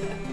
that.